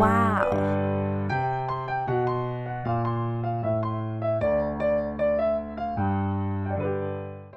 Wow.